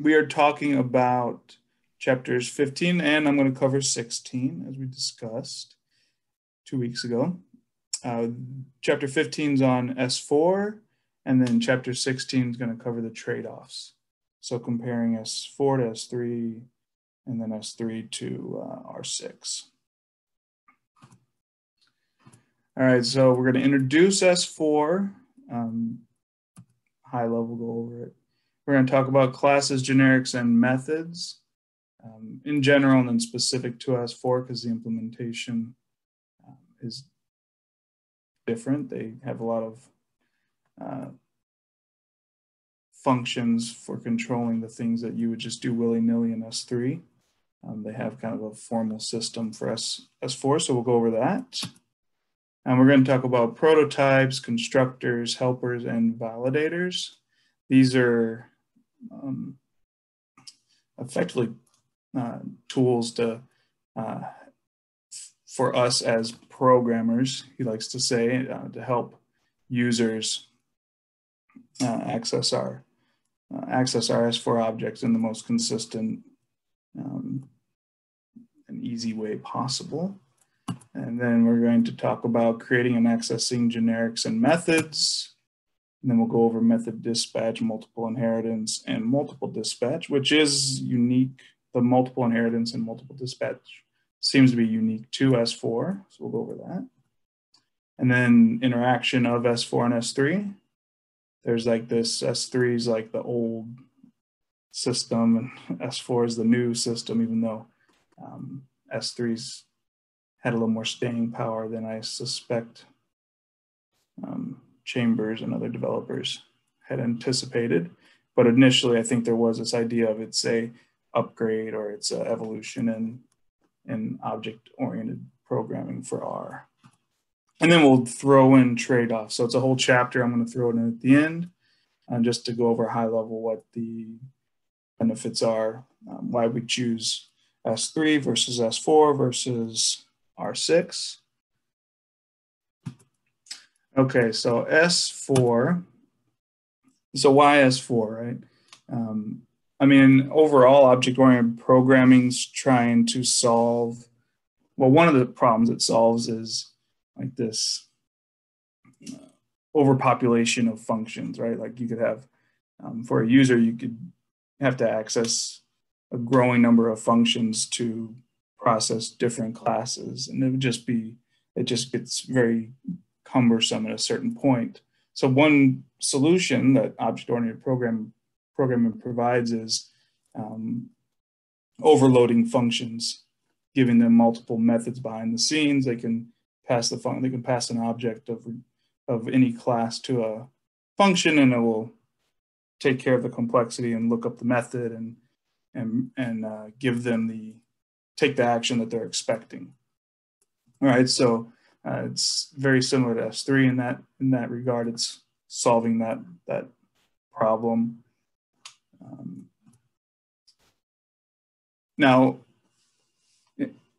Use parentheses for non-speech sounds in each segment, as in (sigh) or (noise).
we are talking about chapters 15 and I'm going to cover 16 as we discussed two weeks ago. Uh, chapter 15 is on S4 and then chapter 16 is going to cover the trade-offs. So comparing S4 to S3 and then S3 to uh, R6. All right, so we're going to introduce S4, um, high level, go over it. We're going to talk about classes, generics, and methods um, in general and then specific to S4 because the implementation um, is different. They have a lot of uh, functions for controlling the things that you would just do willy-nilly in S3. Um, they have kind of a formal system for S, S4, so we'll go over that. And we're going to talk about prototypes, constructors, helpers, and validators. These are um, effectively uh, tools to uh, for us as programmers, he likes to say, uh, to help users uh, access our uh, access our S4 objects in the most consistent um, and easy way possible. And then we're going to talk about creating and accessing generics and methods. And then we'll go over method dispatch, multiple inheritance, and multiple dispatch, which is unique. The multiple inheritance and multiple dispatch seems to be unique to S4. So we'll go over that. And then interaction of S4 and S3. There's like this S3 is like the old system and S4 is the new system, even though um, S3's had a little more staying power than I suspect um, Chambers and other developers had anticipated. But initially, I think there was this idea of it's a upgrade or it's an evolution in, in object-oriented programming for R. And then we'll throw in trade-offs. So it's a whole chapter. I'm going to throw it in at the end uh, just to go over high level what the benefits are, um, why we choose S3 versus S4 versus R6. Okay, so S4. So why S4, right? Um, I mean, overall, object-oriented programming's trying to solve, well, one of the problems it solves is like this uh, overpopulation of functions, right? Like you could have, um, for a user, you could have to access a growing number of functions to process different classes. And it would just be, it just gets very cumbersome at a certain point. So one solution that object-oriented program, programming provides is um, overloading functions, giving them multiple methods behind the scenes. They can pass the fun they can pass an object of, of any class to a function and it will take care of the complexity and look up the method and and and uh, give them the take the action that they're expecting. All right, so uh, it's very similar to S3 in that in that regard. It's solving that that problem. Um, now,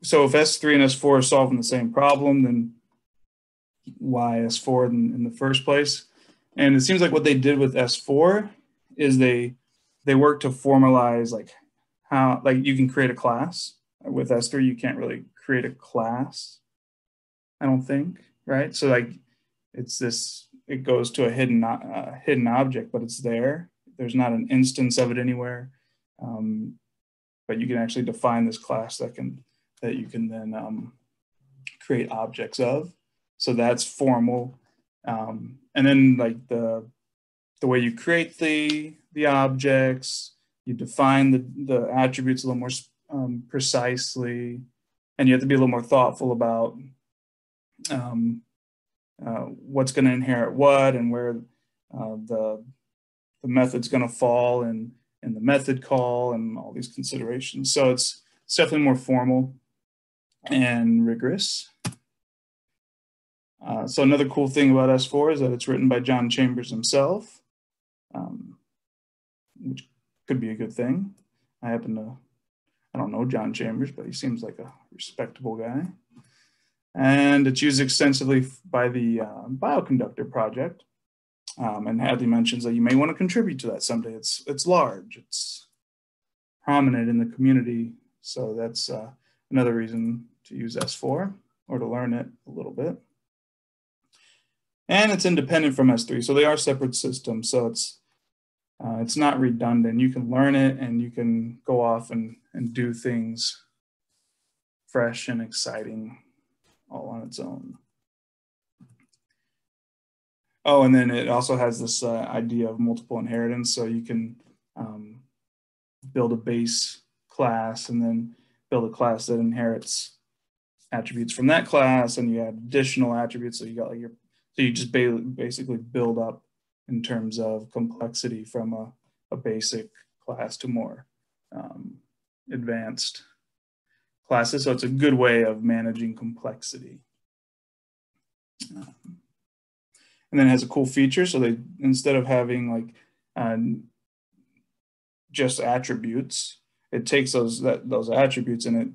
so if S3 and S4 are solving the same problem, then why S4 in, in the first place? And it seems like what they did with S4 is they they work to formalize like how like you can create a class with S3. You can't really create a class I don't think, right? So like it's this, it goes to a hidden, uh, hidden object, but it's there. There's not an instance of it anywhere. Um, but you can actually define this class that can, that you can then um, create objects of. So that's formal. Um, and then like the, the way you create the, the objects, you define the, the attributes a little more um, precisely, and you have to be a little more thoughtful about um, uh, what's going to inherit what and where uh, the, the method's going to fall and, and the method call and all these considerations. So it's, it's definitely more formal and rigorous. Uh, so another cool thing about S4 is that it's written by John Chambers himself, um, which could be a good thing. I happen to, I don't know John Chambers, but he seems like a respectable guy and it's used extensively by the uh, Bioconductor project. Um, and Hadley mentions that you may want to contribute to that someday. It's it's large. It's prominent in the community. So that's uh, another reason to use S4 or to learn it a little bit. And it's independent from S3. So they are separate systems. So it's uh, it's not redundant. You can learn it and you can go off and, and do things fresh and exciting all on its own. Oh, and then it also has this uh, idea of multiple inheritance. So you can um, build a base class and then build a class that inherits attributes from that class and you add additional attributes. So you got like your, so you just basically build up in terms of complexity from a, a basic class to more um, advanced classes. So it's a good way of managing complexity. Um, and then it has a cool feature. So they, instead of having like uh, just attributes, it takes those, that, those attributes and it,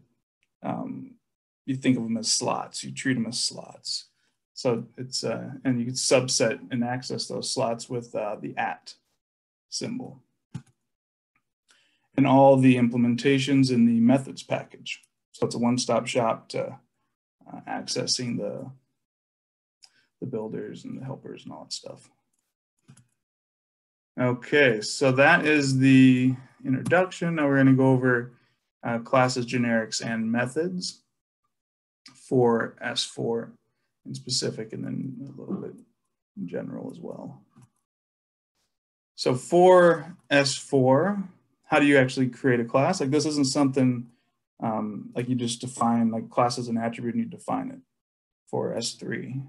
um, you think of them as slots, you treat them as slots. So it's, uh, and you can subset and access those slots with uh, the at symbol. And all the implementations in the methods package. So it's a one-stop shop to uh, accessing the, the builders and the helpers and all that stuff. Okay, so that is the introduction. Now we're going to go over uh, classes, generics, and methods for S4 in specific and then a little bit in general as well. So for S4, how do you actually create a class? Like this isn't something um, like you just define like class as an attribute and you define it for S3.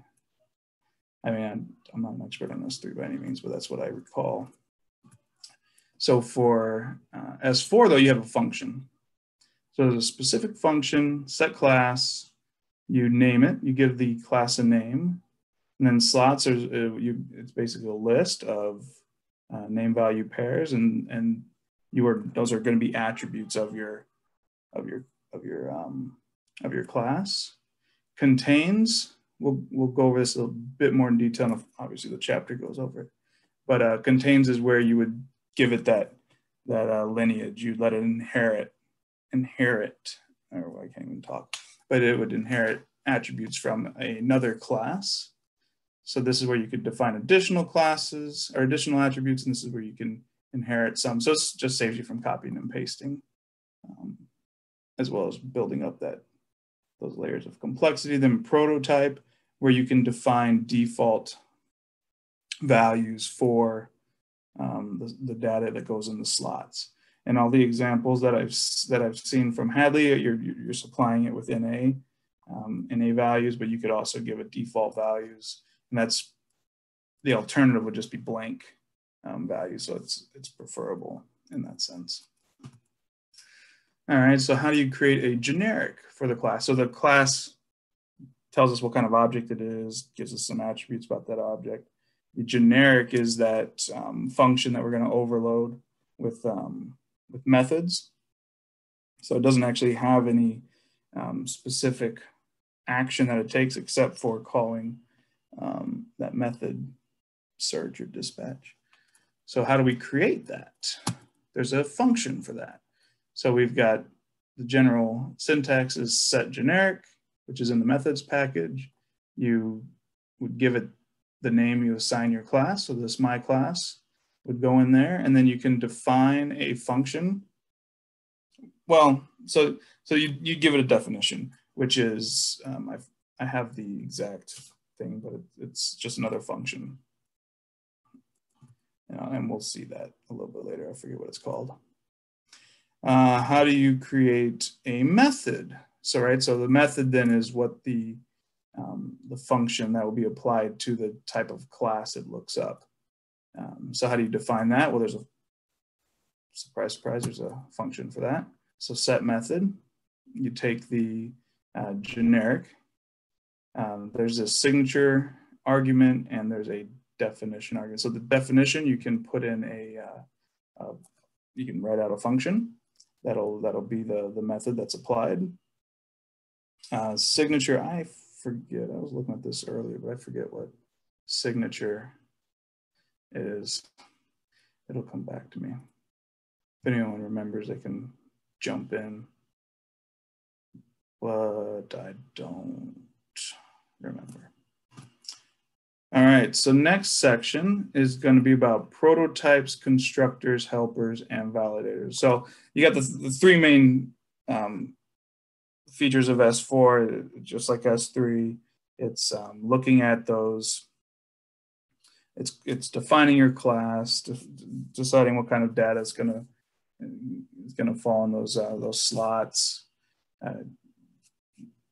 I mean, I'm not an expert on S3 by any means, but that's what I recall. So for uh, S4 though, you have a function. So there's a specific function, set class, you name it, you give the class a name, and then slots are uh, you, it's basically a list of uh, name value pairs, and and you are those are going to be attributes of your of your of your um, of your class. Contains we'll we'll go over this a bit more in detail. Obviously, the chapter goes over it, but uh, contains is where you would give it that that uh, lineage. you'd let it inherit inherit. Or I can't even talk but it would inherit attributes from another class. So this is where you could define additional classes or additional attributes, and this is where you can inherit some. So it just saves you from copying and pasting, um, as well as building up that those layers of complexity. Then prototype, where you can define default values for um, the, the data that goes in the slots and all the examples that I've that I've seen from Hadley, you're you're supplying it with NA um, NA values, but you could also give it default values, and that's the alternative would just be blank um, values. So it's it's preferable in that sense. All right, so how do you create a generic for the class? So the class tells us what kind of object it is, gives us some attributes about that object. The generic is that um, function that we're going to overload with um, with methods. So it doesn't actually have any um, specific action that it takes except for calling um, that method search or dispatch. So how do we create that? There's a function for that. So we've got the general syntax is set generic, which is in the methods package. You would give it the name you assign your class. So this my class would go in there and then you can define a function. Well, so so you, you give it a definition, which is, um, I've, I have the exact thing, but it's just another function. And we'll see that a little bit later. I forget what it's called. Uh, how do you create a method? So, right, so the method then is what the, um, the function that will be applied to the type of class it looks up. Um, so how do you define that? Well, there's a surprise, surprise, there's a function for that. So set method, you take the uh, generic, um, there's a signature argument and there's a definition argument. So the definition, you can put in a, uh, you can write out a function that'll, that'll be the, the method that's applied. Uh, signature, I forget, I was looking at this earlier, but I forget what signature is, it'll come back to me. If anyone remembers, they can jump in, but I don't remember. All right, so next section is going to be about prototypes, constructors, helpers, and validators. So you got the, the three main um, features of S4, just like S3. It's um, looking at those. It's it's defining your class, deciding what kind of data is going to is going to fall in those uh, those slots, uh,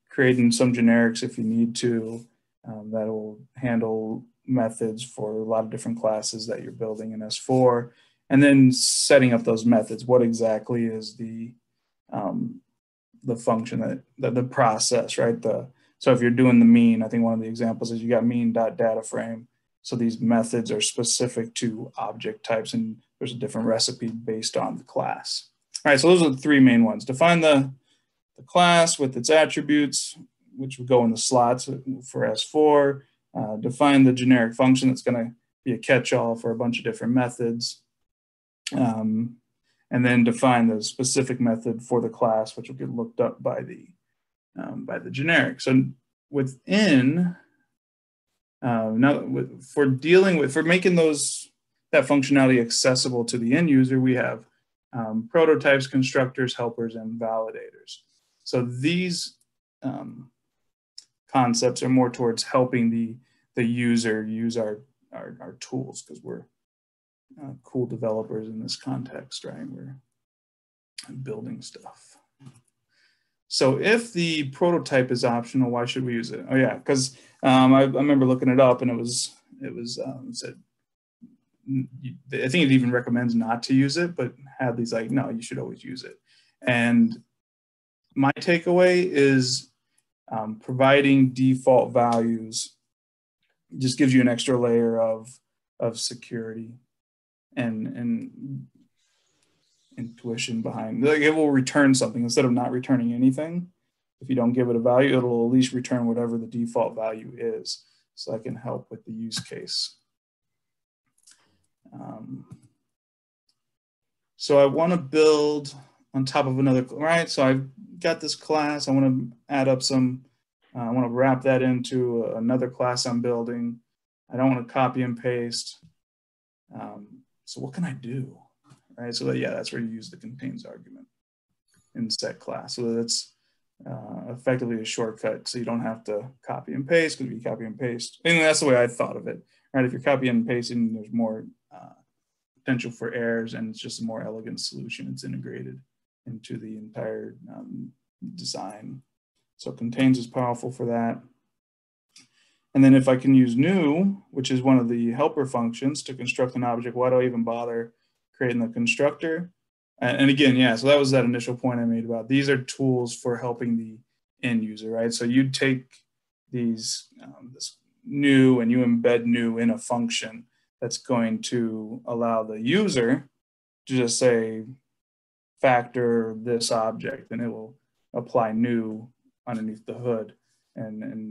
creating some generics if you need to. Um, that will handle methods for a lot of different classes that you're building in S4, and then setting up those methods. What exactly is the um, the function that, that the process, right? The so if you're doing the mean, I think one of the examples is you got mean dot data frame. So these methods are specific to object types, and there's a different recipe based on the class. All right, so those are the three main ones. Define the, the class with its attributes, which would go in the slots for S4. Uh, define the generic function that's going to be a catch-all for a bunch of different methods. Um, and then define the specific method for the class, which will get looked up by the um, by the generic. So within uh, now with, for dealing with for making those that functionality accessible to the end user, we have um, prototypes, constructors, helpers, and validators. So these um, concepts are more towards helping the the user use our our, our tools because we're uh, cool developers in this context, right? We're building stuff. So if the prototype is optional, why should we use it? Oh yeah, because um, I, I, remember looking it up and it was it was um, said I think it even recommends not to use it, but Hadley's like, no, you should always use it. And my takeaway is um, providing default values just gives you an extra layer of of security and and intuition behind like it will return something. Instead of not returning anything if you don't give it a value it'll at least return whatever the default value is. So that can help with the use case. Um, so i want to build on top of another right? So i've got this class i want to add up some uh, i want to wrap that into another class i'm building i don't want to copy and paste um, so what can I do? Right. So that, yeah, that's where you use the contains argument in set class. So that's uh, effectively a shortcut. So you don't have to copy and paste because if you copy and paste, and that's the way I thought of it. Right. If you're copying and pasting, there's more uh, potential for errors and it's just a more elegant solution. It's integrated into the entire um, design. So contains is powerful for that. And then if I can use new, which is one of the helper functions to construct an object, why do I even bother creating the constructor? And, again, yeah, so that was that initial point I made about these are tools for helping the end user, right? So you take these, um, this new and you embed new in a function that's going to allow the user to just say factor this object and it will apply new underneath the hood and, and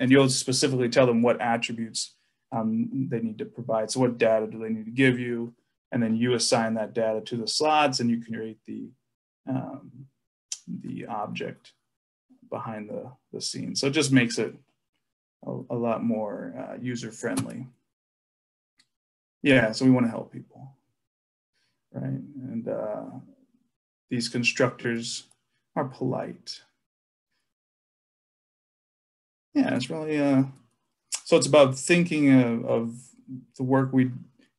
and you'll specifically tell them what attributes um, they need to provide. So what data do they need to give you? And then you assign that data to the slots and you can create the, um, the object behind the, the scene. So it just makes it a, a lot more uh, user-friendly. Yeah, so we want to help people, right? And uh, these constructors are polite yeah, it's really uh, so it's about thinking of, of, the work we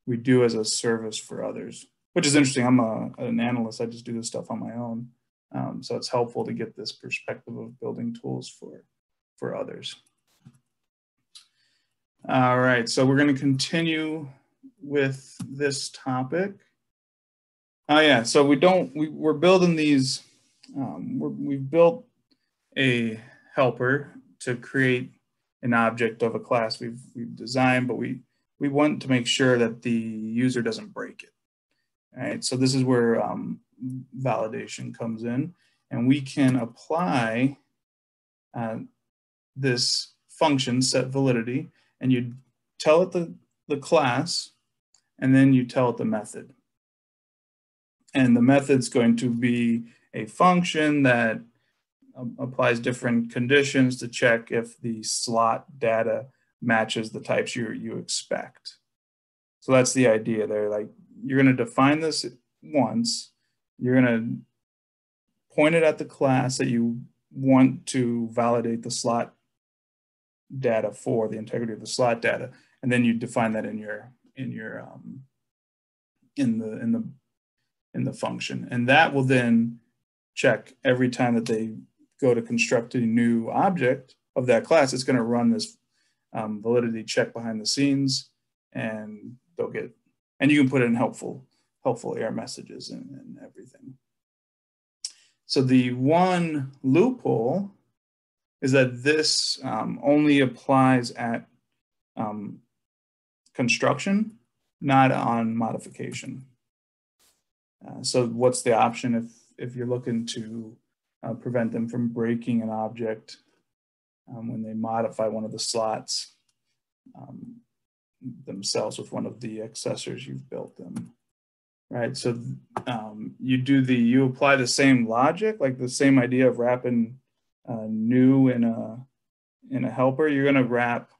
we do as a service for others, which is interesting. I'm a, an analyst. I just do this stuff on my own, um, so it's helpful to get this perspective of building tools for for others. All right, so we're going to continue with this topic. Oh yeah, so we don't we, we're building these. Um, we're, we've built a helper to create an object of a class we've, we've designed, but we, we want to make sure that the user doesn't break it. All right, so this is where um, validation comes in, and we can apply uh, this function set validity, and you tell it the, the class, and then you tell it the method. And the method's going to be a function that um, applies different conditions to check if the slot data matches the types you, you expect. So that's the idea there. Like you're going to define this once, you're going to point it at the class that you want to validate the slot data for the integrity of the slot data, and then you define that in your in your um, in the in the in the function, and that will then check every time that they go to construct a new object of that class. It's going to run this um, validity check behind the scenes, and they'll get and you can put in helpful helpful error messages and, and everything. So the one loophole is that this um, only applies at um, construction, not on modification. Uh, so what's the option if, if you're looking to uh, prevent them from breaking an object um, when they modify one of the slots um, themselves with one of the accessors you've built them? right? So um, you do the, you apply the same logic, like the same idea of wrapping uh, new in a, in a helper, you're gonna wrap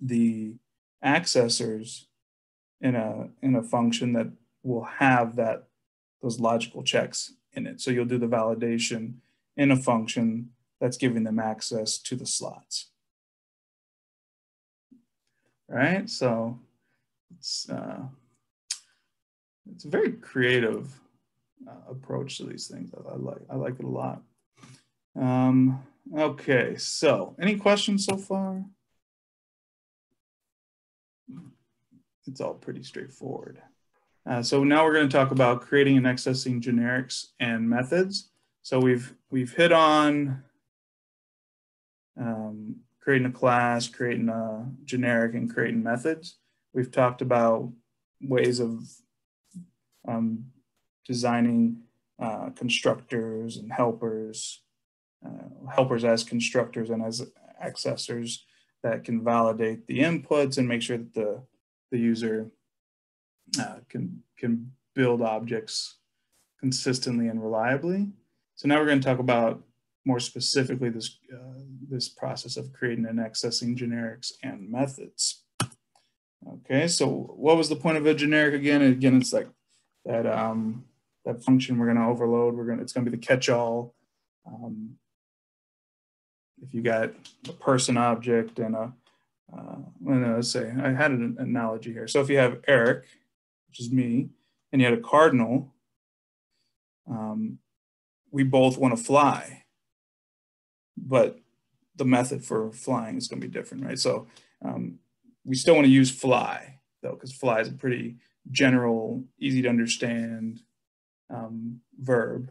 the accessors in a, in a function that will have that, those logical checks in it. So you'll do the validation in a function that's giving them access to the slots. Right, so it's, uh, it's a very creative uh, approach to these things. I, I, like I like it a lot. Um, okay, so any questions so far? It's all pretty straightforward. Uh, so now we're going to talk about creating and accessing generics and methods. So we've we've hit on um, creating a class, creating a generic, and creating methods. We've talked about ways of um, designing uh, constructors and helpers, uh, helpers as constructors and as accessors that can validate the inputs and make sure that the, the user uh, can, can build objects consistently and reliably. So now we're going to talk about more specifically this, uh, this process of creating and accessing generics and methods. Okay, so what was the point of a generic again? Again, it's like that um, that function we're going to overload. We're going to, it's going to be the catch-all. Um, if you got a person object and a, uh, let's say I had an analogy here. So if you have Erick, which is me, and you had a cardinal, um, we both want to fly, but the method for flying is going to be different, right? So um, we still want to use fly though, because fly is a pretty general, easy to understand um, verb.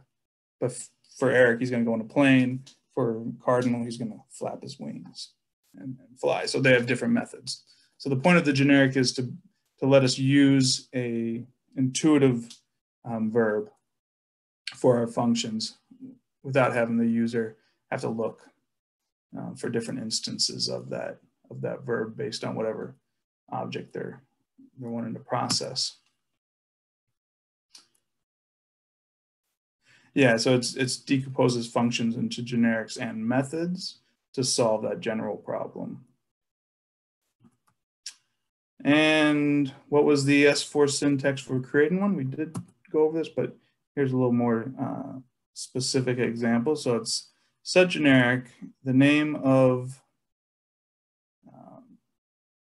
But for Erick, he's going to go on a plane. For Cardinal, he's going to flap his wings and, and, fly. So they have different methods. So the point of the generic is to, to let us use a intuitive um, verb for our functions without having the user have to look uh, for different instances of that of that verb based on whatever object they're they're wanting to process. Yeah, so it's it's decomposes functions into generics and methods to solve that general problem. And what was the S4 syntax for creating one? We did go over this, but here's a little more uh, specific example. So it's set generic, the name of um,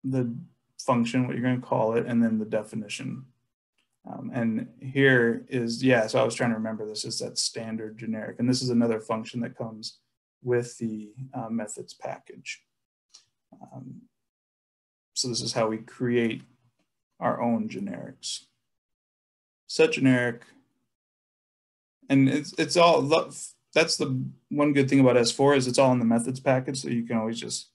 the function, what you're going to call it, and then the definition. Um, and here is, yeah, so I was trying to remember this is that standard generic. And this is another function that comes with the uh, methods package. Um, so this is how we create our own generics. Set generic, and it's, it's all, that's the one good thing about S4 is it's all in the methods package. So you can always just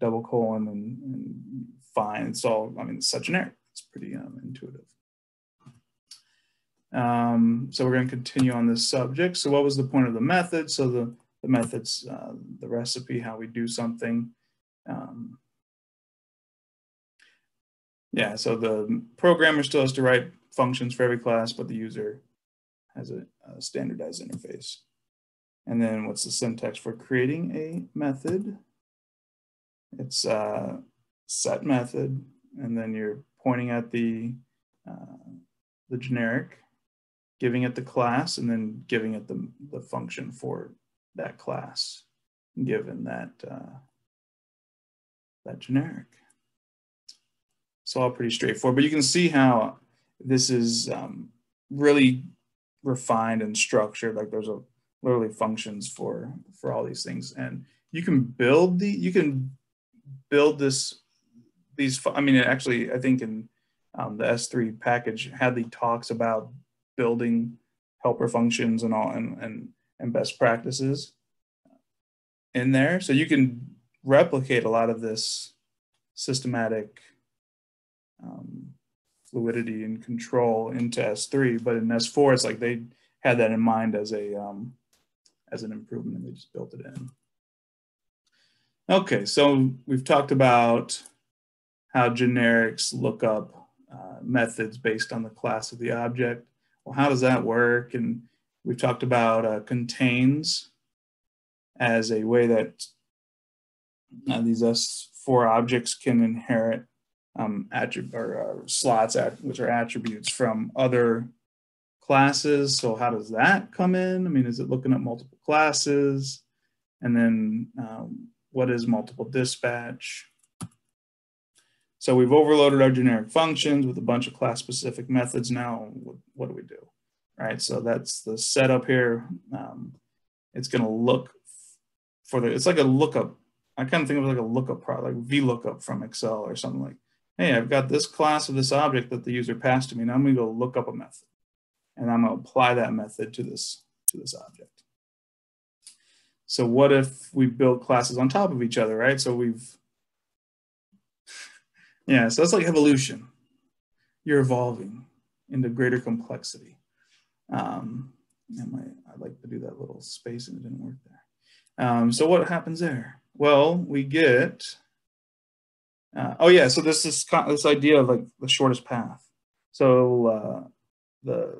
double colon and, and fine. It's all, I mean, such generic. It's pretty um, intuitive. Um, so we're going to continue on this subject. So what was the point of the method? So the, the methods, uh, the recipe, how we do something. Um, yeah, so the programmer still has to write functions for every class, but the user has a, a standardized interface. And then what's the syntax for creating a method? It's uh, set method, and then you're pointing at the, uh, the generic, giving it the class, and then giving it the, the function for that class, given that, uh, that generic. It's all pretty straightforward, but you can see how this is um, really refined and structured. Like there's a literally functions for for all these things, and you can build the you can build this these. I mean, actually, I think in um, the S3 package had the talks about building helper functions and all and and and best practices in there, so you can replicate a lot of this systematic um, fluidity and control into S3, but in S4, it's like they had that in mind as a um, as an improvement and they just built it in. Okay, so we've talked about how generics look up uh, methods based on the class of the object. Well, how does that work? And we've talked about uh, contains as a way that uh, these S4 objects can inherit um, or uh, slots, at, which are attributes from other classes. So how does that come in? I mean, is it looking at multiple classes? And then um, what is multiple dispatch? So we've overloaded our generic functions with a bunch of class specific methods. Now, what, what do we do? Right, so that's the setup here. Um, it's gonna look for the, it's like a lookup. I kind of think of it like a lookup product, like VLOOKUP from Excel or something like hey, I've got this class of this object that the user passed to me. Now I'm gonna go look up a method and I'm gonna apply that method to this, to this object. So what if we build classes on top of each other, right? So we've, (laughs) yeah, so that's like evolution. You're evolving into greater complexity. Um, and my, I'd like to do that little space and it didn't work there. Um, so what happens there? Well, we get uh, oh yeah, so this is this idea of like the shortest path. So uh, the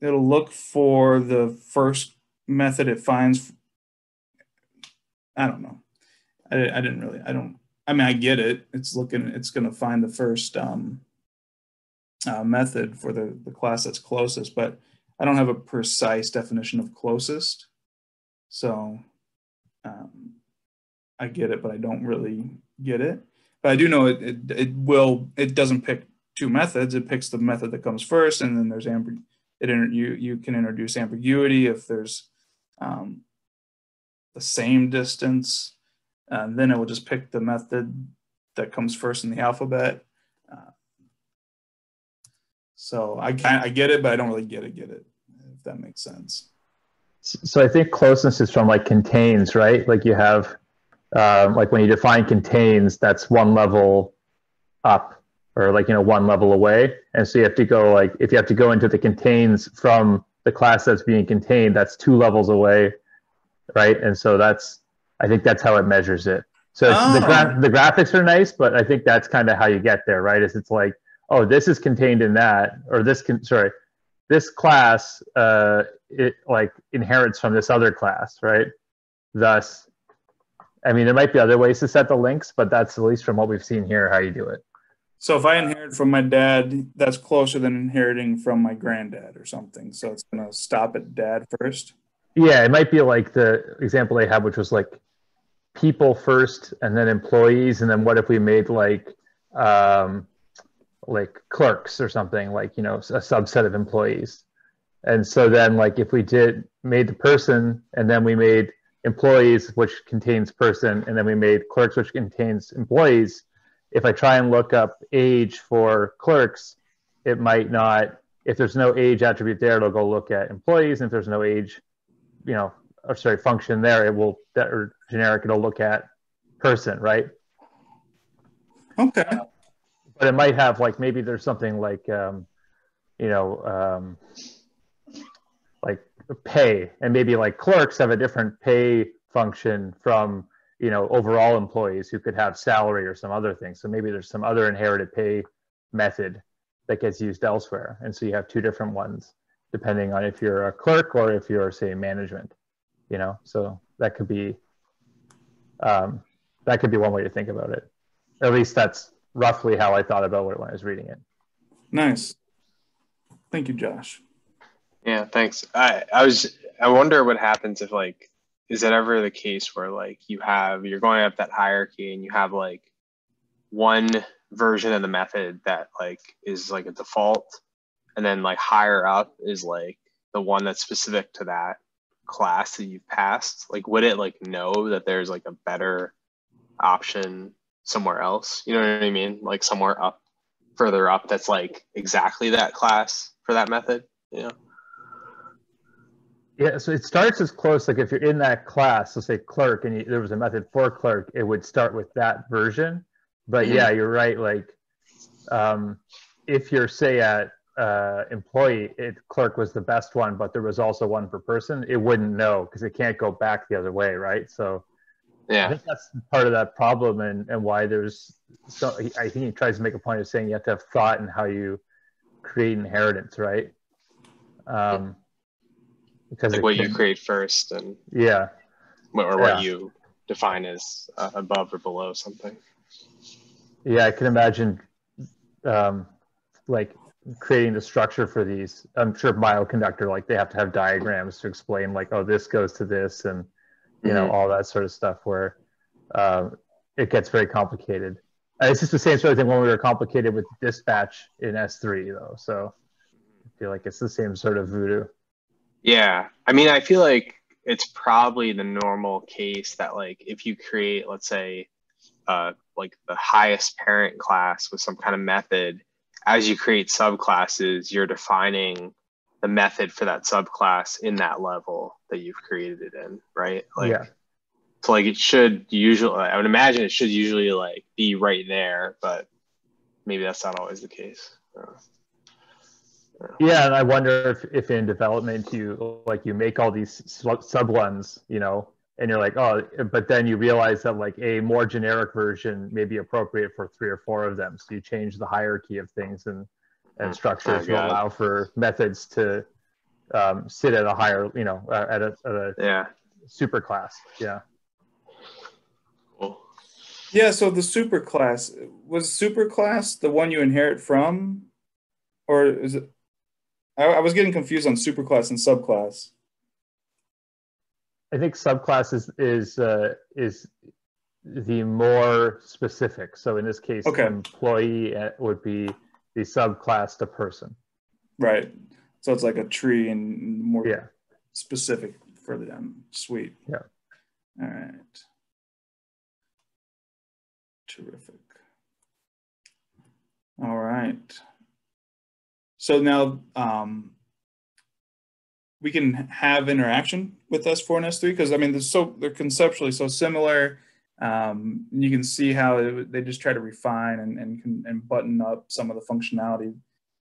it'll look for the first method it finds. I don't know. I, I didn't really. I don't. I mean, I get it. It's looking. It's going to find the first um, uh, method for the the class that's closest, but I don't have a precise definition of closest. So um, I get it, but I don't really get it. But I do know it, it, it will, it doesn't pick two methods. It picks the method that comes first, and then there's ambiguity. It you you can introduce ambiguity if there's um, the same distance, and then it will just pick the method that comes first in the alphabet. Uh, so I I get it, but I don't really get it. Get it if that makes sense. So I think closeness is from like contains, right? Like you have um, like when you define contains, that's one level up or like, you know, one level away. And so you have to go like, if you have to go into the contains from the class that's being contained, that's two levels away. Right. And so that's, I think that's how it measures it. So oh. the, gra- the graphics are nice, but I think that's kind of how you get there, right? Is it's like, oh, this is contained in that, or this can, sorry, this class, uh, it like inherits from this other class, right? Thus, I mean, there might be other ways to set the links, but that's at least from what we've seen here how you do it. So if I inherit from my dad, that's closer than inheriting from my granddad or something. So it's going to stop at dad first. Yeah, it might be like the example they had, which was like people first and then employees. And then what if we made like, um, like clerks or something like, you know, a subset of employees. And so then like if we did made the person and then we made employees, which contains person, and then we made clerks, which contains employees. If I try and look up age for clerks, it might not, if there's no age attribute there, it'll go look at employees. And if there's no age, you know, or sorry, function there, it will, that, or generic, it'll look at person, right? Okay. But it might have like, maybe there's something like, um, you know, um, pay and maybe like clerks have a different pay function from you know overall employees who could have salary or some other thing so maybe there's some other inherited pay method that gets used elsewhere. And so you have two different ones depending on if you're a clerk or if you're say management, you know, so that could be, um, that could be one way to think about it. At least that's roughly how I thought about it when I was reading it. Nice. Thank you, Josh. Yeah, thanks. I I was I wonder what happens if like is it ever the case where like you have you're going up that hierarchy and you have like one version of the method that like is like a default and then like higher up is like the one that's specific to that class that you've passed? Like would it like know that there's like a better option somewhere else? You know what i mean? Like somewhere up further up that's like exactly that class for that method? You know yeah, so it starts as close. Like if you're in that class, let's say clerk, and you, there was a method for clerk, it would start with that version. But mm-hmm. yeah, you're right. Like um, if you're say at uh, employee, it, clerk was the best one, but there was also one for person. It wouldn't know because it can't go back the other way, right? So yeah, I think that's part of that problem, and and why there's so. I think he tries to make a point of saying you have to have thought in how you create inheritance, right? Um, because like what can, you create first and yeah. or what yeah. you define as uh, above or below something. Yeah i can imagine um, like creating the structure for these. I'm sure bioconductor like they have to have diagrams to explain like oh this goes to this and you mm-hmm. know all that sort of stuff where um, it gets very complicated. Uh, it's just the same sort of thing when we were complicated with dispatch in s3 though so i feel like it's the same sort of voodoo yeah. I mean, I feel like it's probably the normal case that like if you create, let's say, uh, like the highest parent class with some kind of method, as you create subclasses, you're defining the method for that subclass in that level that you've created it in, right? Like, yeah. So like it should usually, I would imagine it should usually like be right there, but maybe that's not always the case. Yeah, and I wonder if, if in development you like you make all these sub ones, you know, and you're like, oh, but then you realize that like a more generic version may be appropriate for three or four of them. So you change the hierarchy of things and and structures oh, to allow for methods to um, sit at a higher, you know, at a, at a yeah super class. Yeah. Cool. Yeah. So the super class was super class the one you inherit from, or is it? I, I was getting confused on superclass and subclass. I think subclass is is uh, is the more specific. So in this case, okay. employee uh, would be the subclass to person. Right. So it's like a tree and more yeah. specific further down. Sweet. Yeah. All right. Terrific. All right. So now um, we can have interaction with S4 and S3 because I mean they're so they're conceptually so similar. Um, you can see how it, they just try to refine and, and, and button up some of the functionality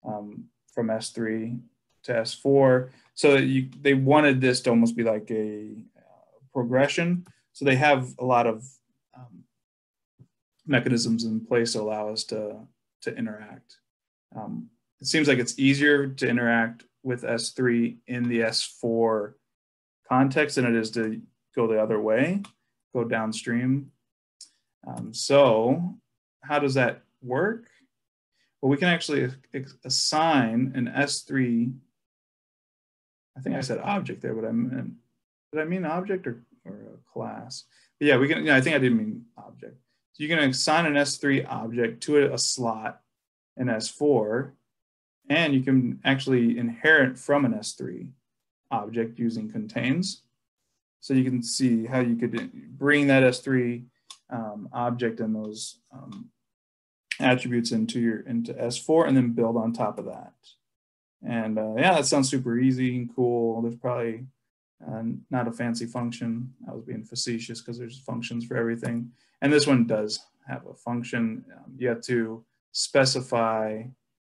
um, from S3 to S4. So you, they wanted this to almost be like a uh, progression. So they have a lot of um, mechanisms in place to allow us to, to interact. It seems like it's easier to interact with S3 in the S4 context than it is to go the other way, go downstream. Um, so how does that work? Well, we can actually assign an S3, I think I said object there, but I meant, did I mean object or, or a class? But yeah, we can, I think I didn't mean object. So you can assign an S3 object to a, a slot in S4 and you can actually inherit from an S3 object using contains. So you can see how you could bring that S3 um, object and those um, attributes into your into S4 and then build on top of that. And uh, yeah, that sounds super easy and cool. There's probably uh, not a fancy function. I was being facetious because there's functions for everything. And this one does have a function. Um, you have to specify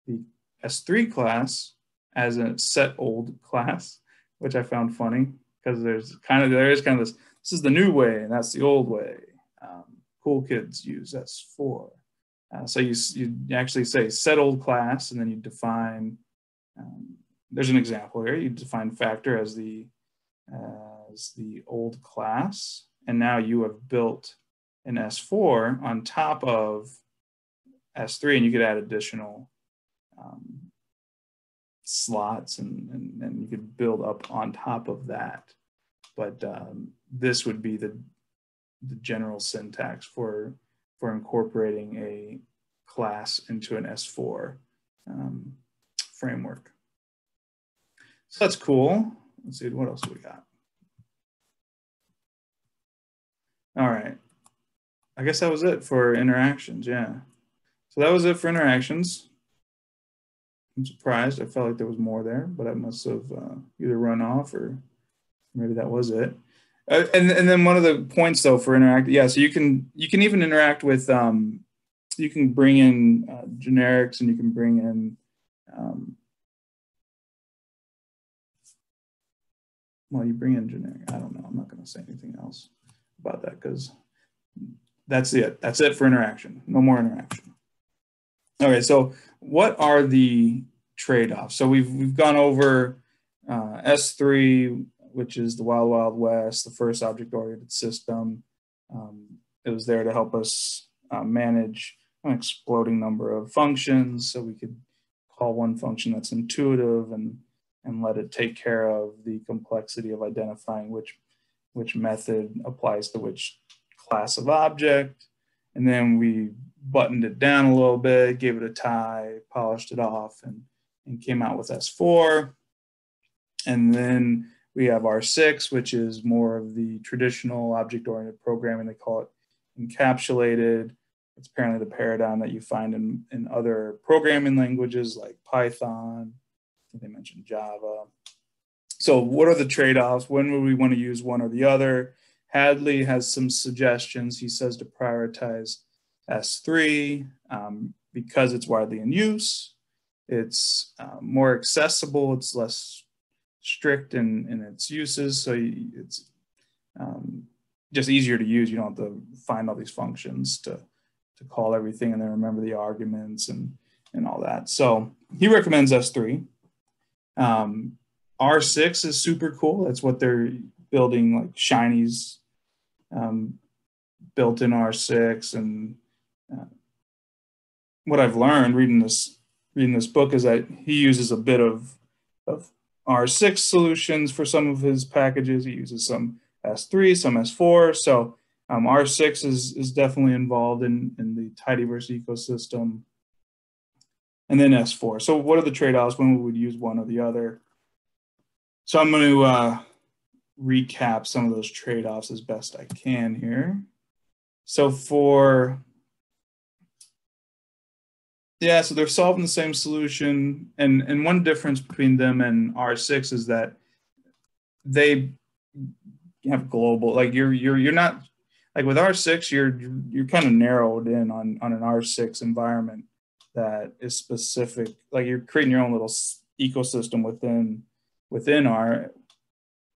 the S3 class as a set old class, which I found funny because there's kind of there is kind of this this is the new way and that's the old way. Um, cool kids use S4. Uh, so you, you actually say set old class, and then you define, um, there's an example here. You define factor as the, as the old class, and now you have built an S4 on top of S3, and you could add additional um, slots and, and, and you could build up on top of that. But um, this would be the, the general syntax for, for incorporating a class into an S4 um, framework. So that's cool. Let's see, what else we got? All right. I guess that was it for interactions, yeah. So that was it for interactions. I'm surprised. I felt like there was more there, but I must have uh, either run off or maybe that was it. Uh, and and then one of the points though for interact, yeah. So you can you can even interact with um, you can bring in uh, generics and you can bring in um, well, you bring in generic. I don't know. I'm not going to say anything else about that because that's it. That's it for interaction. No more interaction. Okay, so what are the trade-offs? So we've we've gone over uh, S3, which is the Wild Wild West, the first object-oriented system. Um, it was there to help us uh, manage an exploding number of functions, so we could call one function that's intuitive and and let it take care of the complexity of identifying which which method applies to which class of object. And then we buttoned it down a little bit, gave it a tie, polished it off, and, and came out with S4. And then we have R6, which is more of the traditional object-oriented programming. They call it encapsulated. It's apparently the paradigm that you find in, in other programming languages like Python. they mentioned Java. So what are the trade-offs? When would we want to use one or the other? Hadley has some suggestions. He says to prioritize S3 um, because it's widely in use. It's uh, more accessible. It's less strict in, in its uses. So it's um, just easier to use. You don't have to find all these functions to, to call everything and then remember the arguments and, and all that. So he recommends S3. Um, R6 is super cool. That's what they're building like Shiny's um, built in R6 and uh, what I've learned reading this reading this book is that he uses a bit of of R6 solutions for some of his packages. He uses some S3, some S4. So um, R6 is is definitely involved in in the tidyverse ecosystem. And then S4. So what are the trade-offs when we would use one or the other? So I'm going to uh, recap some of those trade-offs as best I can here. So for yeah, so they're solving the same solution, and and one difference between them and R6 is that they have global. Like you're you're you're not like with R6, you're you're kind of narrowed in on on an R6 environment that is specific. Like you're creating your own little ecosystem within within R.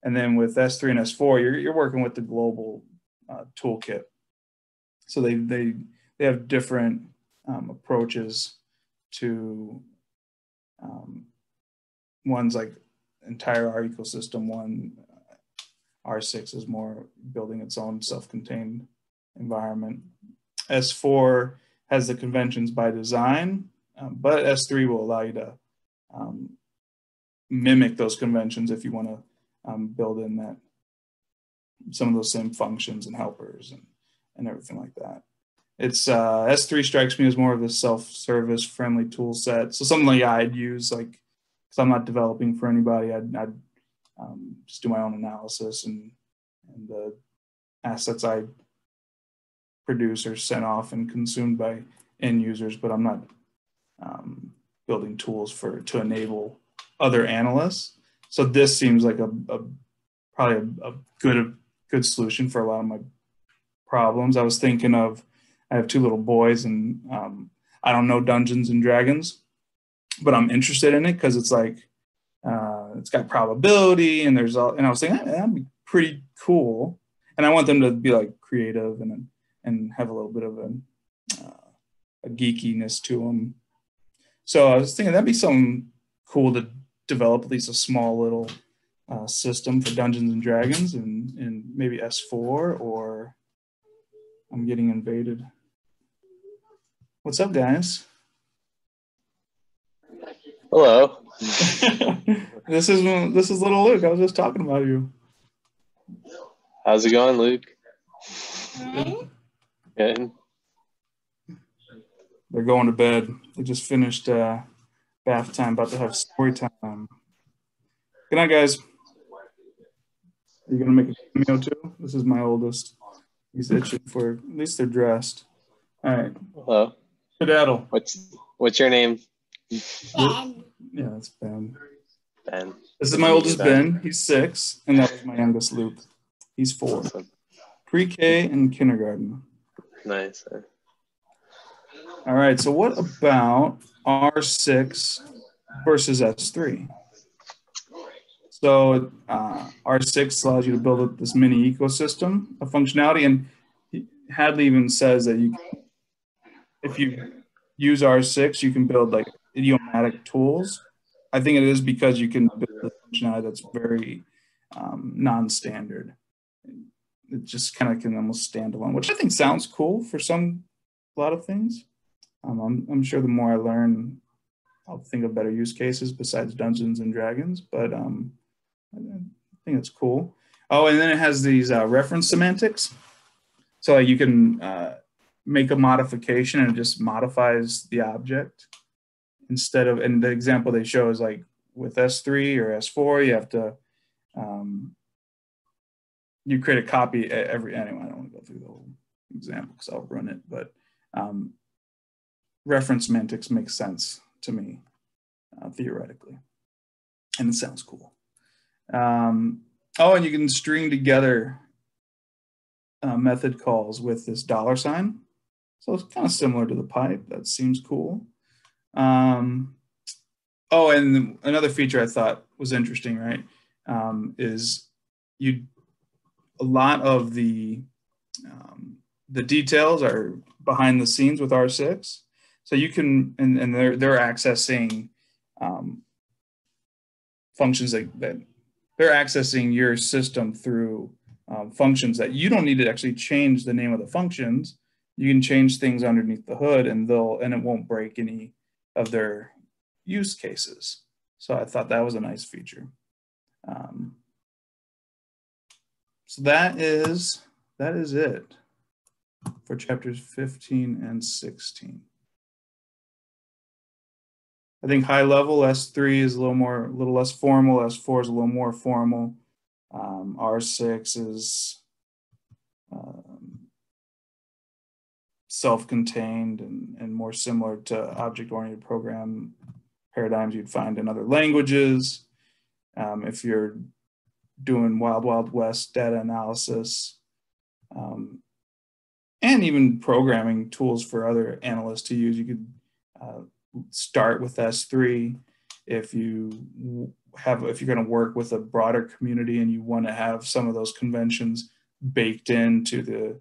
And then with S3 and S4, you're you're working with the global uh, toolkit. So they they they have different um, approaches to um, one's like entire R ecosystem. One uh, R6 is more building its own self-contained environment. S4 has the conventions by design, um, but S3 will allow you to um, mimic those conventions if you want to um, build in that some of those same functions and helpers and, and everything like that. It's uh, S3 strikes me as more of a self-service friendly tool set. So something like I'd use like, cause I'm not developing for anybody. I'd, I'd um, just do my own analysis and, and the assets I produce are sent off and consumed by end users, but I'm not um, building tools for to enable other analysts. So this seems like a, a probably a, a good a good solution for a lot of my problems. I was thinking of I have two little boys, and um, I don't know Dungeons and Dragons, but I'm interested in it because it's like uh, it's got probability, and there's all. And I was thinking that'd be pretty cool, and I want them to be like creative and and have a little bit of a uh, a geekiness to them. So I was thinking that'd be something cool to develop at least a small little uh, system for Dungeons and Dragons and, and maybe S4 or I'm getting invaded. What's up, guys? Hello. (laughs) this is this is little Luke. I was just talking about you. How's it going, Luke? Good. They're going to bed. They just finished uh, bath time. About to have story time. Good night, guys. Are you gonna make a cameo too? This is my oldest. He's itching for. At least they're dressed. All right. Hello. Skedaddle. What's what's your name? Ben. Yeah, that's Ben. Ben. This is my oldest Ben. He's six, and that was my youngest Luke. He's four. Awesome. Pre-K and kindergarten. Nice. All right. So what about R6 versus S3? So uh, R6 allows you to build up this mini ecosystem of functionality, and Hadley even says that you, if you use R6, you can build like idiomatic tools. I think it is because you can build a functionality that's very um, non-standard. It just kind of can almost stand alone, which I think sounds cool for some, a lot of things. Um, I'm, I'm sure the more I learn, I'll think of better use cases besides Dungeons and Dragons, but um, I think it's cool. Oh, and then it has these uh, reference semantics. So like, you can uh, make a modification and it just modifies the object instead of, and the example they show is like with S3 or S4, you have to, um, you create a copy every, anyway, I don't want to go through the whole example because I'll run it, but um, reference semantics makes sense to me uh, theoretically. And it sounds cool. Um, oh, and you can string together uh, method calls with this dollar sign. So it's kind of similar to the pipe. That seems cool. Um, oh, and another feature I thought was interesting, right, um, is you a lot of the um, the details are behind the scenes with R6. So you can, and, and they're, they're accessing um, functions that, that they're accessing your system through um, functions that you don't need to actually change the name of the functions. You can change things underneath the hood and they'll, and it won't break any of their use cases. So I thought that was a nice feature. Um, so that is, that is it for chapters 15 and 16. I think high level S3 is a little more, a little less formal. S4 is a little more formal. Um, R6 is um, self-contained and, and more similar to object-oriented program paradigms you'd find in other languages. Um, if you're doing wild, wild west data analysis, um, and even programming tools for other analysts to use, you could uh, start with S3. If you have, if you're going to work with a broader community and you want to have some of those conventions baked into the,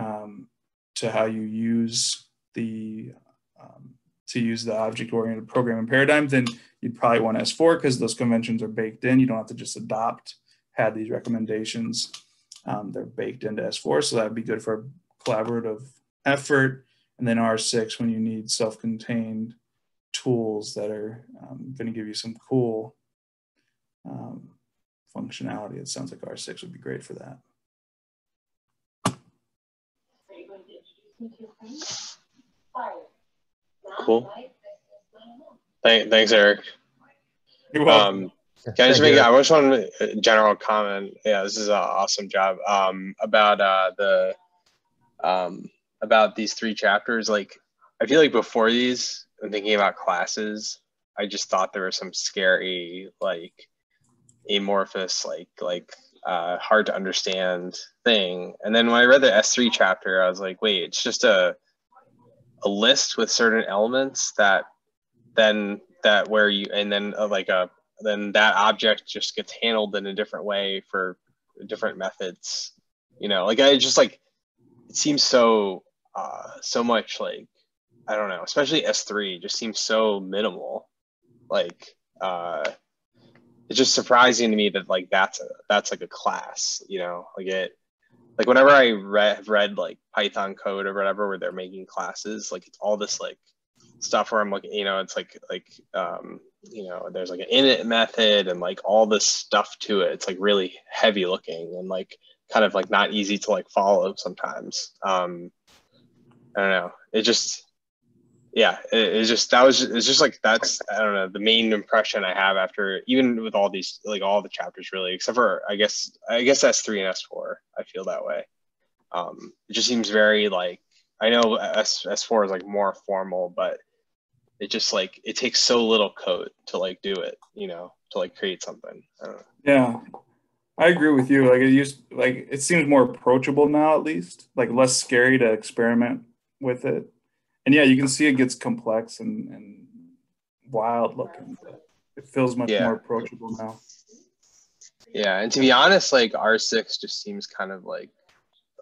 um, to how you use the, um, to use the object-oriented programming paradigm, then you'd probably want S4 because those conventions are baked in. You don't have to just adopt, had these recommendations. Um, they're baked into S4, so that'd be good for collaborative effort and then R6 when you need self-contained tools that are um, going to give you some cool um, functionality. It sounds like R6 would be great for that. Cool. Thank, thanks, Erick. You're welcome. Um, can I just make? I just want a general comment. Yeah, this is an awesome job. Um, about uh, the um, about these three chapters. Like, I feel like before these, I'm thinking about classes. I just thought there was some scary, like, amorphous, like, like uh, hard to understand thing. And then when I read the S3 chapter, I was like, wait, it's just a a list with certain elements that then that where you and then uh, like a then that object just gets handled in a different way for different methods. You know, like I just like it seems so uh, so much like I don't know, especially S3 just seems so minimal. Like uh it's just surprising to me that like that's a that's like a class, you know, like it like whenever I read read like Python code or whatever where they're making classes, like it's all this like stuff where I'm looking, you know, it's like like um, you know, there's like an init method and like all this stuff to it. It's like really heavy looking and like kind of like not easy to like follow sometimes. Um, I don't know. It just yeah, it, it's just that was it's just like that's I don't know the main impression I have after even with all these like all the chapters really except for I guess I guess S three and S four I feel that way. Um, it just seems very like I know S S four is like more formal, but it just like it takes so little code to like do it, you know, to like create something. I yeah, I agree with you. Like it used like it seems more approachable now, at least like less scary to experiment with it and yeah, you can see it gets complex and, and wild looking, but it feels much yeah. more approachable now. Yeah, and to be honest, like R6 just seems kind of like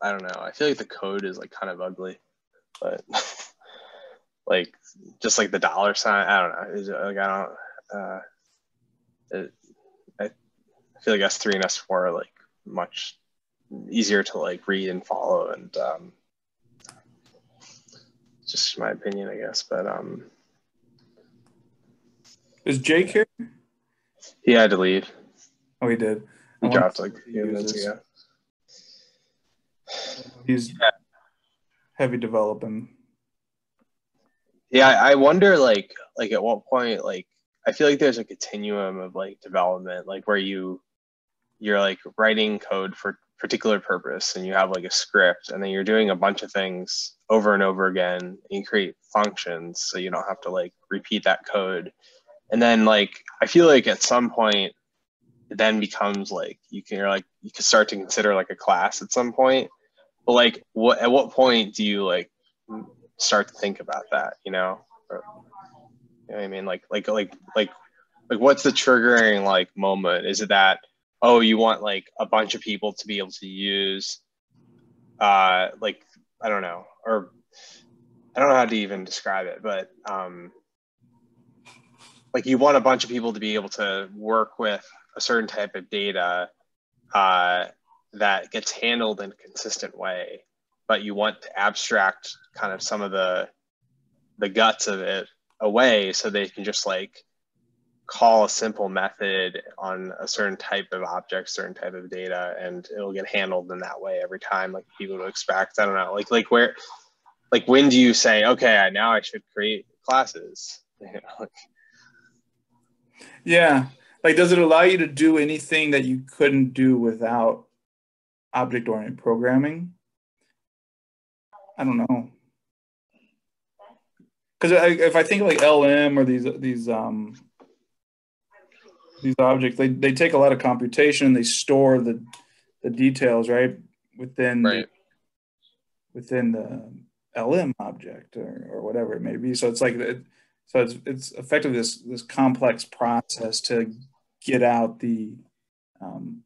I don't know. I feel like the code is like kind of ugly, but (laughs) like just like the dollar sign. I don't know. Like I don't. Uh, it, I feel like S3 and S4 are like much easier to like read and follow, and um, just my opinion, I guess. But um, is Jake here? He had to leave. Oh, he did. He dropped like a few minutes ago. He's yeah. heavy developing. Yeah, I wonder, like, like at what point, like, I feel like there's a continuum of like development, like where you you're like writing code for particular purpose and you have like a script and then you're doing a bunch of things over and over again and you create functions so you don't have to like repeat that code. And then like i feel like at some point it then becomes like you can you're like you can start to consider like a class at some point. But like what at what point do you like start to think about that you know, or, you know i mean? Like like like like like what's the triggering like moment? Is it that oh, you want like a bunch of people to be able to use, uh, like I don't know, or I don't know how to even describe it, but um, like you want a bunch of people to be able to work with a certain type of data uh, that gets handled in a consistent way, but you want to abstract kind of some of the the guts of it away so they can just like call a simple method on a certain type of object, certain type of data, and it'll get handled in that way every time, like people would expect. I don't know, like like where, like when do you say, okay, now I should create classes? (laughs) yeah, like does it allow you to do anything that you couldn't do without object-oriented programming? I don't know. Because if I think like LM or these these um, these objects they, they take a lot of computation they store the the details right within right. The, within the lm object or, or whatever it may be. So it's like it, so it's it's effectively this this complex process to get out the um,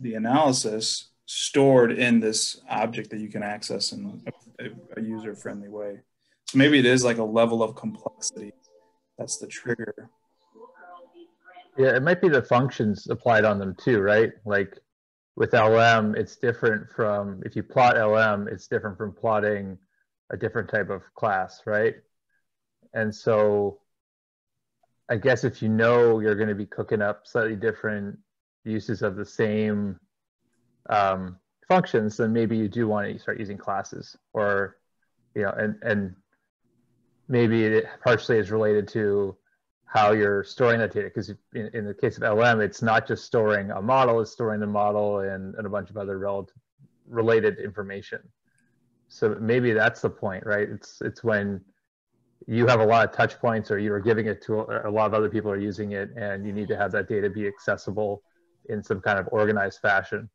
the analysis stored in this object that you can access in a, a user friendly way. So maybe it is like a level of complexity that's the trigger yeah, it might be the functions applied on them too, right? Like with LM, it's different from if you plot LM, it's different from plotting a different type of class, right? And so I guess if you know you're going to be cooking up slightly different uses of the same um, functions, then maybe you do want to start using classes or, you know, and, and maybe it partially is related to how you're storing that data. Because in, in, the case of LM, it's not just storing a model, it's storing the model and, and a bunch of other relative, related information. So maybe that's the point, right? It's, it's when you have a lot of touch points or you're giving it to a, a lot of other people are using it and you need to have that data be accessible in some kind of organized fashion.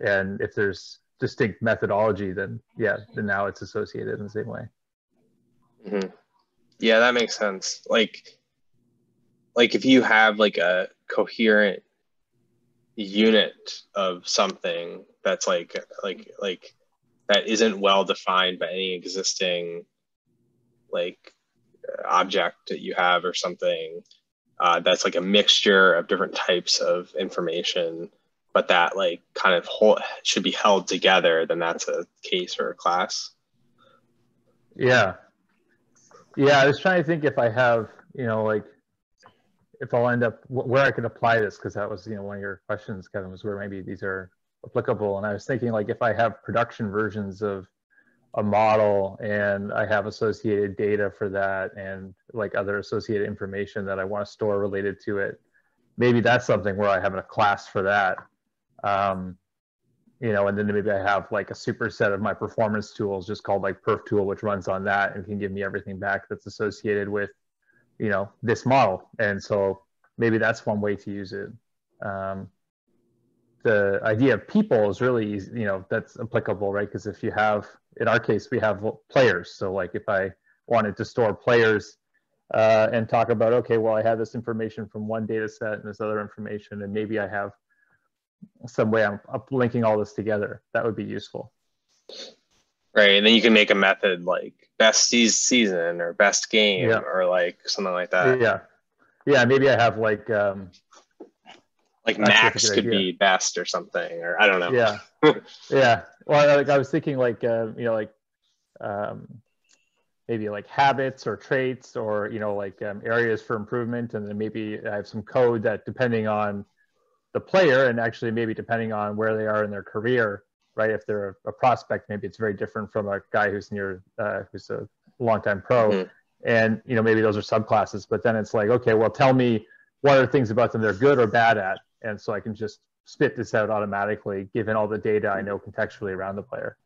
And if there's distinct methodology, then yeah, then now it's associated in the same way. Mm-hmm. Yeah, that makes sense. Like like if you have like a coherent unit of something that's like like like that isn't well defined by any existing like object that you have or something uh, that's like a mixture of different types of information but that like kind of whole, should be held together then that's a case or a class. Yeah. Yeah i was trying to think if i have you know like if i'll end up where i could apply this because that was you know one of your questions kevin was where maybe these are applicable and i was thinking like if i have production versions of a model and I have associated data for that and like other associated information that I want to store related to it. Maybe that's something where I have a class for that. Um, you know, and then maybe I have like a superset of my performance tools just called like perf tool, which runs on that and can give me everything back that's associated with, you know, this model. And so maybe that's one way to use it. Um, the idea of people is really you know that's applicable right because if you have in our case we have players so like if i wanted to store players uh, and talk about okay well i have this information from one data set and this other information and maybe i have some way i'm linking all this together that would be useful right? And then you can make a method like best season or best game yeah. or like something like that. Yeah. Yeah maybe i have like um, like max could idea. be best or something or i don't know. Yeah. (laughs) Yeah. Well like i was thinking like uh, you know like um, maybe like habits or traits or you know like um, areas for improvement and then maybe i have some code that depending on the player and actually maybe depending on where they are in their career right if they're a prospect maybe it's very different from a guy who's near uh, who's a longtime pro mm-hmm. and you know maybe those are subclasses but then it's like okay well tell me what are things about them they're good or bad at and so I can just spit this out automatically given all the data I know contextually around the player.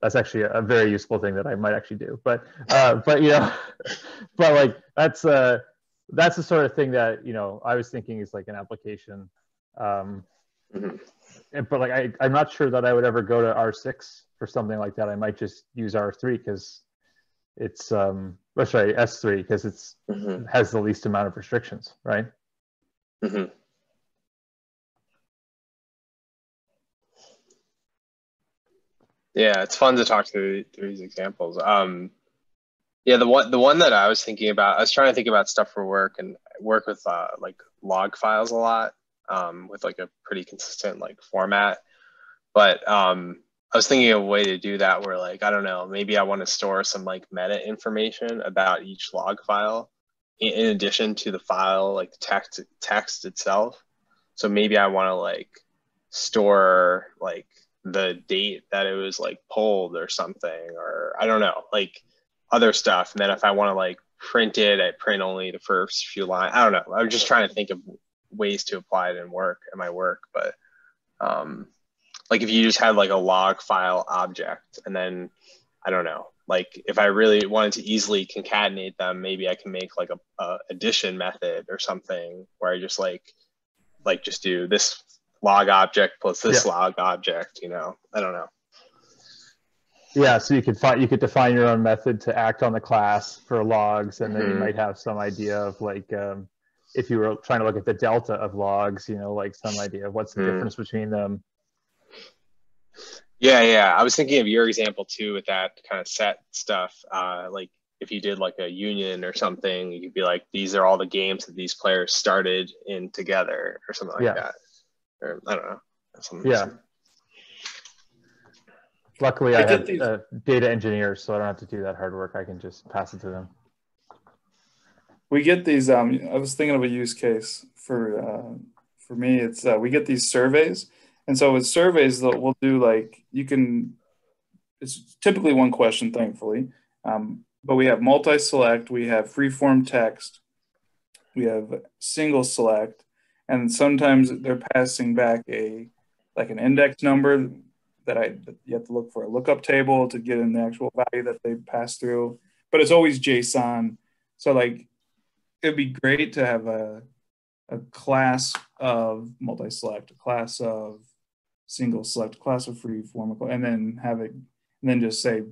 That's actually a, very useful thing that I might actually do. But uh, but you know, (laughs) but like that's uh that's the sort of thing that you know I was thinking is like an application. Um, mm-hmm. but like I I'm not sure that I would ever go to R6 for something like that. I might just use R3 because it's um or sorry S3 because it's mm-hmm. has the least amount of restrictions, right? Mm-hmm. Yeah, it's fun to talk through, through these examples. Um, yeah, the one the one that I was thinking about, I was trying to think about stuff for work and work with uh, like log files a lot um, with like a pretty consistent like format. But um, I was thinking of a way to do that where like I don't know, maybe I want to store some like meta information about each log file in, in addition to the file like the text text itself. So maybe I want to like store like the date that it was like pulled or something or i don't know like other stuff and then if i want to like print it i print only the first few lines i don't know i'm just trying to think of ways to apply it in work in my work but um like if you just had like a log file object and then i don't know like if i really wanted to easily concatenate them maybe i can make like a, a addition method or something where i just like like just do this log object plus this yeah. log object, you know, I don't know. Yeah, so you could find you could define your own method to act on the class for logs, and then mm-hmm. you might have some idea of like um, if you were trying to look at the delta of logs, you know, like some idea of what's the mm-hmm. difference between them. Yeah, yeah. I was thinking of your example too with that kind of set stuff. Uh, like if you did like a union or something, you could be like, these are all the games that these players started in together or something like yeah. that or I don't know. Yeah. Luckily, I, I have these... uh, data engineers, so I don't have to do that hard work. I can just pass it to them. We get these. Um, I was thinking of a use case for uh, for me. It's uh, we get these surveys, and so with surveys, we'll do like you can. It's typically one question, thankfully, um, but we have multi-select, we have free-form text, we have single select, and sometimes they're passing back a like an index number that I you have to look for a lookup table to get in the actual value that they pass through. But it's always JSON. So like it'd be great to have a a class of multi-select, a class of single select, a class of free form, and then have it and then just say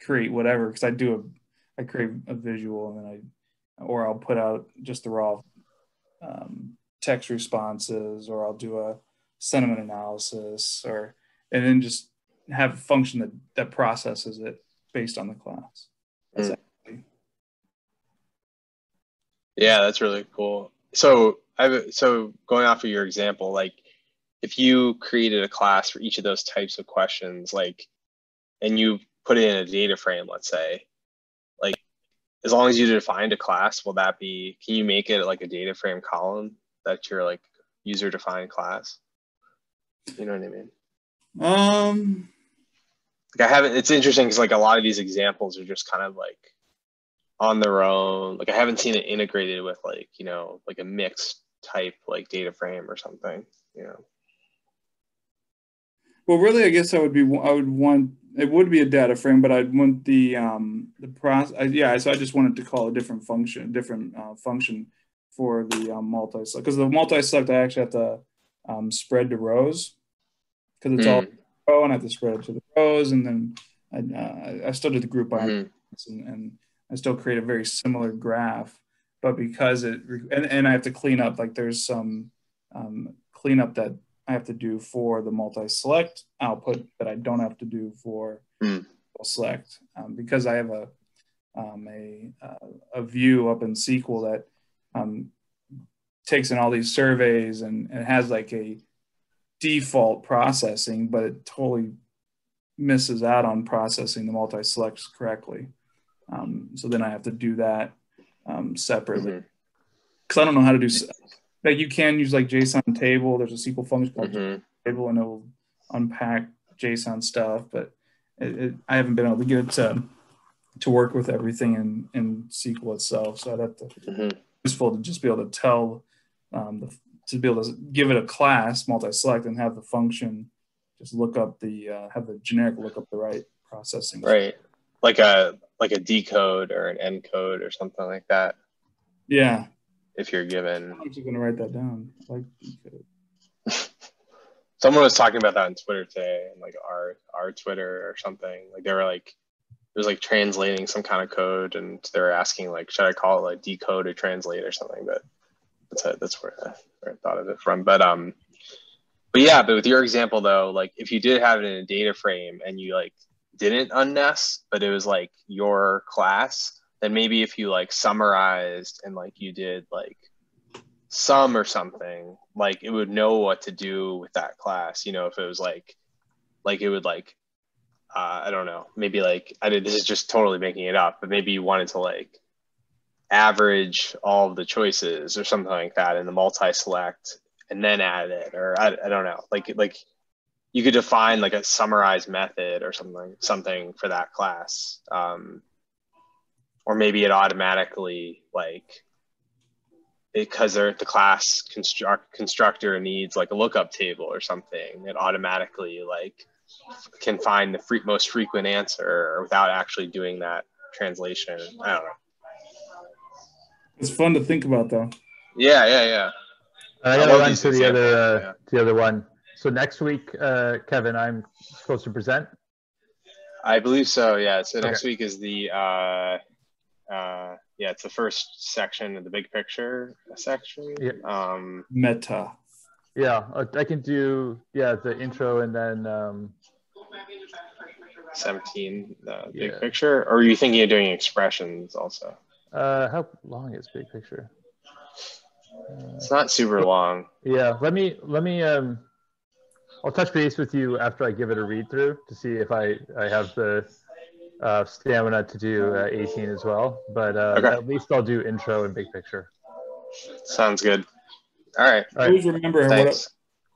create whatever because I do a I create a visual and then I or I'll put out just the raw um, text responses or I'll do a sentiment analysis or and then just have a function that that processes it based on the class. Mm. Yeah, that's really cool. So I so going off of your example, like if you created a class for each of those types of questions, like and you put it in a data frame, let's say, like as long as you defined a class, will that be can you make it like a data frame column that your like user defined class? You know what I mean? Um like I haven't it's interesting because like a lot of these examples are just kind of like on their own. Like I haven't seen it integrated with like, you know, like a mixed type like data frame or something, you know. Well, really, I guess I would be. I would want it would be a data frame, but I'd want the um the process. Yeah, so I just wanted to call a different function, different uh, function for the um, multi select because the multi select I actually have to um, spread to rows because it's mm. all row and I have to spread it to the rows, and then I uh, I still did the group by mm. and, and I still create a very similar graph, but because it and, and I have to clean up like there's some um, cleanup that I have to do for the multi-select output that I don't have to do for mm. select um, because I have a um, a uh, a view up in SQL that um, takes in all these surveys and, and has like a default processing, but it totally misses out on processing the multi-selects correctly. Um, so then I have to do that um, separately because mm-hmm. I don't know how to do like you can use like JSON table. There's a SQL function called mm-hmm. table, and it will unpack JSON stuff. But it, it, I haven't been able to get it to to work with everything in in SQL itself. So I'd have to mm-hmm. useful to just be able to tell um, the, to be able to give it a class multi-select and have the function just look up the uh, have the generic look up the right processing. Right, like a like a decode or an encode or something like that. Yeah, if you're given. I'm actually going to write that down. Like decode. (laughs) Someone was talking about that on Twitter today, and like our our Twitter or something. Like they were like, it was like translating some kind of code, and they were asking like, should I call it like decode or translate or something? But that's a, that's where I, where I thought of it from. But um, but yeah, but with your example though, like if you did have it in a data frame and you like didn't unnest, but it was like your class, then maybe if you like summarized and like you did like sum or something, like it would know what to do with that class. You know, if it was like, like it would like, uh, I don't know, maybe like I did. This is just totally making it up, but maybe you wanted to like average all of the choices or something like that in the multi-select and then add it, or I, I don't know, like like you could define like a summarized method or something something for that class. Um, or maybe it automatically like because the class construct constructor needs like a lookup table or something it automatically like can find the free, most frequent answer without actually doing that translation. I don't know. It's fun to think about though. Yeah yeah yeah. I gotta run to the other uh, yeah. the other one so next week uh, kevin i'm supposed to present i believe so yeah so next okay. week is the uh, uh, yeah, it's the first section of the big picture section. Yeah. Um, Meta. Yeah, I can do yeah the intro and then um, 17 the big yeah. picture. Or are you thinking of doing expressions also? Uh, how long is big picture? Uh, it's not super long. Yeah, let me let me um, I'll touch base with you after I give it a read through to see if I I have the uh, stamina to do uh, 18 as well, but uh, okay. at least I'll do intro and big picture. Sounds good. All right. All right. Always remember what,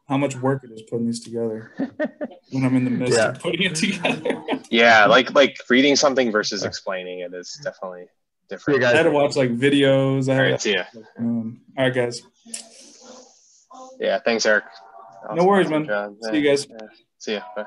how much work it is putting these together (laughs) when I'm in the midst yeah. of putting it together. yeah, like like reading something versus explaining it is definitely different. I had to watch like videos. I all right, see ya. Um, all right, guys. Yeah, thanks, Erick. Awesome. No worries, man. See you guys. Yeah. See ya. Bye.